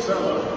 Coachella.